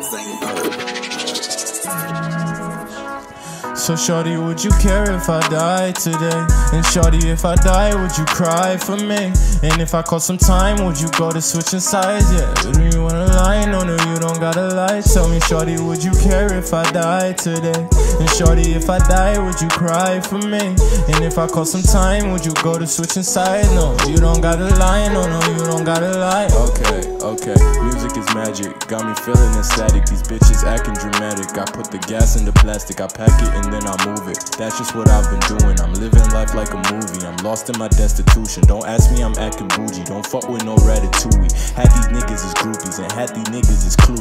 Sing. So shorty, would you care if I die today? And shorty, if I die, would you cry for me? And if I call some time, would you go to switching sides? Yeah, do you wanna lie? No, no, you don't gotta lie. Tell me, shorty, would you care if I die today? And shorty, if I die, would you cry for me? And if I call some time, would you go to switching sides? No, you don't gotta lie. No, no, you don't gotta lie. Okay, okay, music is magic. Got me feeling ecstatic. These bitches acting dramatic. I put the gas in the plastic, I pack it and then I move it. That's just what I've been doing. I'm living life like a movie. I'm lost in my destitution. Don't ask me, I'm acting bougie. Don't fuck with no ratatouille. Half these niggas is groupies, and half these niggas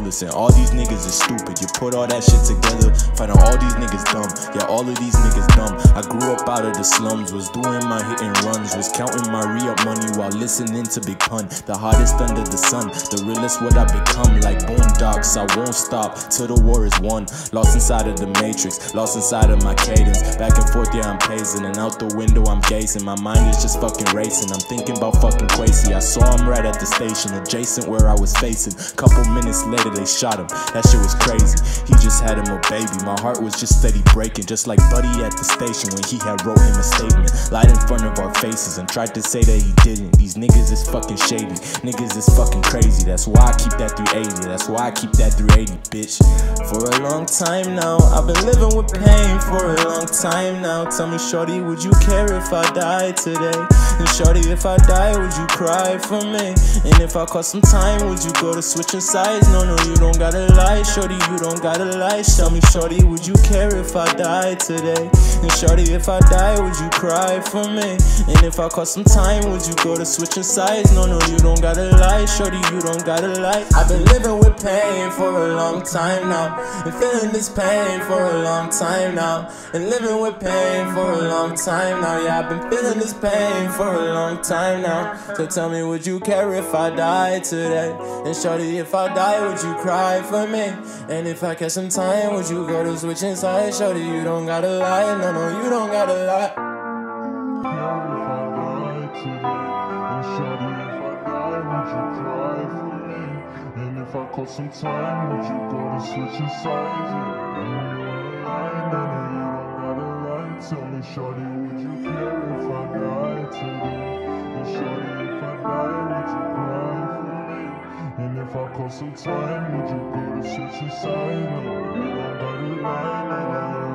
and all these niggas is stupid. You put all that shit together, find out all these niggas dumb. Yeah, all of these niggas dumb. I grew up out of the slums, was doing my hit and runs, was counting my re up money while listening to Big Pun. The hottest under the sun, the realest what I become. Like boondocks, I won't stop till the war is won. Lost inside of the matrix, lost inside of my cadence. Back and forth, yeah, I'm pacing, and out the window, I'm gazing. My mind is just fucking racing. I'm thinking about fucking Quasi. I saw him right at the station, adjacent where I was facing. Couple minutes later, they shot him. That shit was crazy. He just had him a baby. My heart was just steady breaking, just like Buddy at the station when he had wrote him a statement. Lied in front of our faces and tried to say that he didn't. These niggas is fucking shady. Niggas is fucking crazy. That's why I keep that 380. That's why I keep that 380, bitch. For a long time now, I've been living with pain for a long time now. Tell me, shorty, would you care if I died today? And shorty, if I die, would you cry for me? And if I call some time, would you go to switching sides? No, no, you don't gotta lie, shorty, you don't gotta lie. Tell me, shorty, would you care if I died today? And shorty, if I die, would you cry for me? And if I call some time, would you go to switching sides? No, no, you don't gotta lie, shorty, you don't gotta lie. I've been living with pain for a long time now, and feeling this pain for a long time now, and living with pain for a long time now. Yeah, I've been feeling this pain for a long time now. So tell me, would you care if I died today? And shorty, if I die, would you cry for me? And if I catch some time, would you go to switching sides? Shorty, you don't gotta lie, no, no, you don't gotta lie. If I call some time, would you go to switching sides? Tell me, shorty, would you care if I died today? And shorty, if I die, would you cry for me? And if I call some time, would you go to switching sides? No, you don't no,